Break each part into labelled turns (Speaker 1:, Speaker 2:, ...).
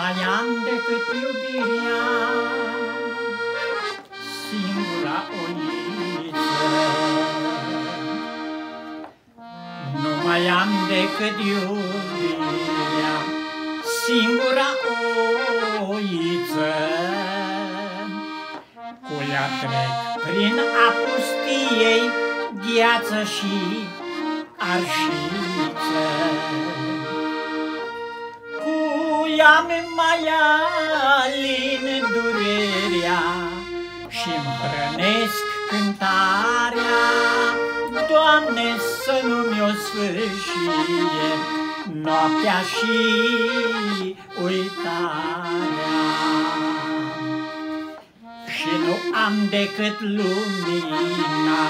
Speaker 1: mai am decât iubirea, singura oiță. Nu mai am decât iubirea, singura oiță. Cu ea trec prin apustiei, gheață și arșiță. Cu ea mai alin durerea și-mi hrănesc cântarea. Doamne, să nu mi-o sfârșie noaptea și uitarea. Și nu am decât lumina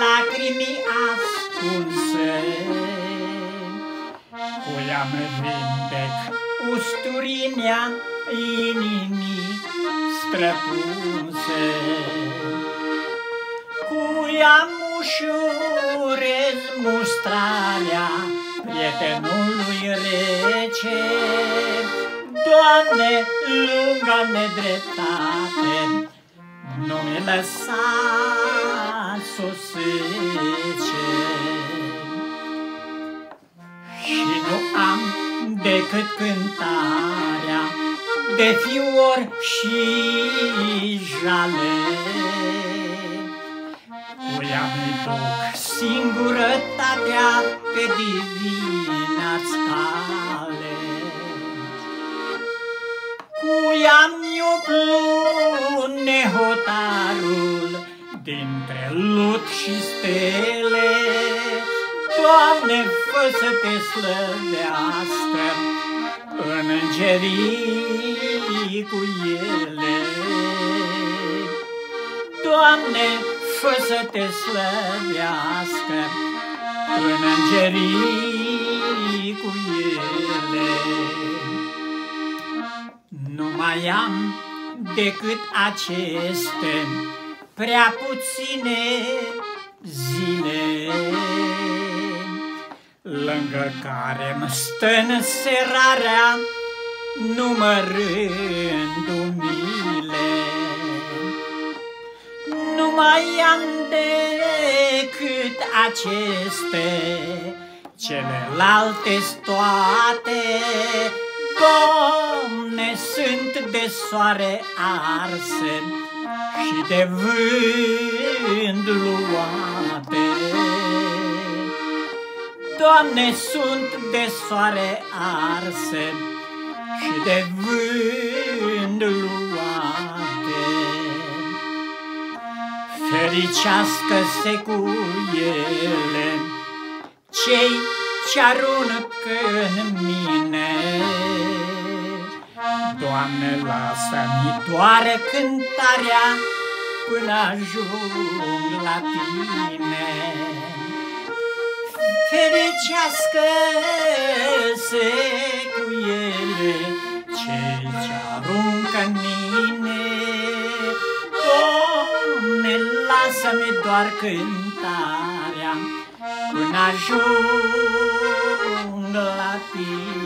Speaker 1: lacrimii ascunse, Cu ea mă vindec usturinea inimii străpunse. Cu ea ușurez mustrarea prietenului rece, Doamne, lunga nedreptate, nu mi lăsa s Și de fior și jale. Cu ea mi duc singurătatea pe divina scale. Cu ea mi nehotarul dintre lut și stele. Doamne, fă să te slăvească în îngerii cu ele. Doamne, fă să te slăvească în îngerii cu ele. Nu mai am decât aceste prea puține zile, lângă care mă stă în serarea numărând umile. Nu mai am decât aceste, celelalte toate, Doamne, sunt de soare arse și de vânt luate. Doamne, sunt de soare arse și de vânt luate. Fericească-se cu ele cei ce aruncă în mine. Doamne, lasă-mi doar cântarea până ajung la Tine fericească se cu ele cel ce aruncă în mine. Doamne, lasă-mi doar cântarea până ajung la tine.